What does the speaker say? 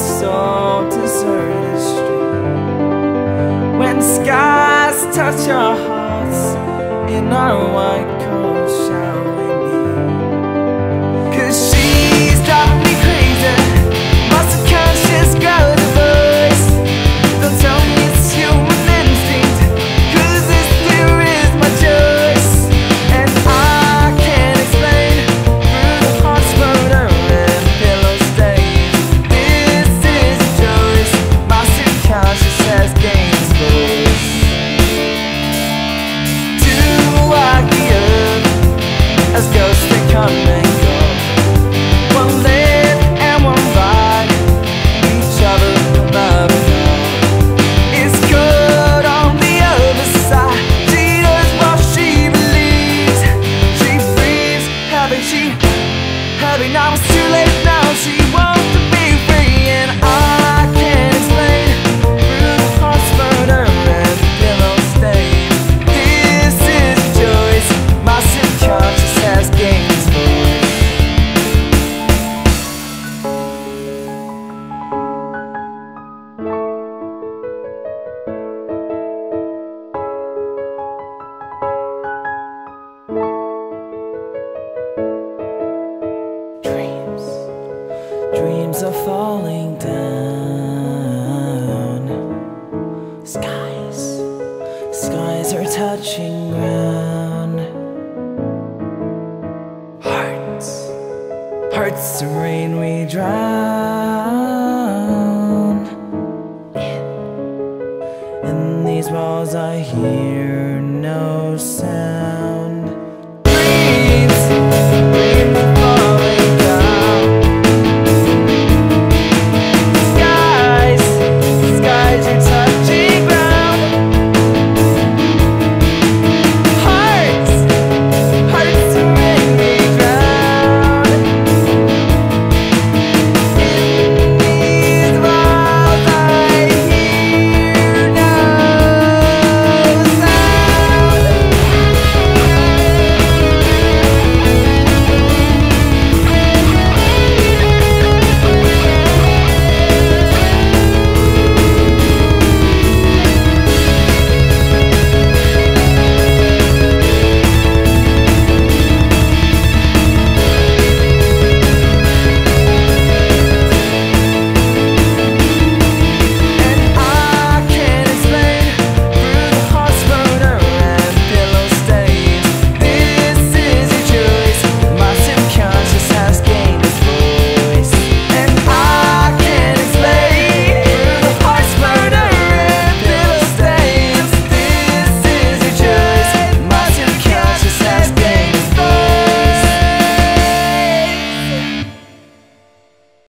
this so deserted street. When skies touch our hearts in our white something are falling down. Skies, skies are touching ground. Hearts, hearts of rain we drown. In these walls I hear no sound.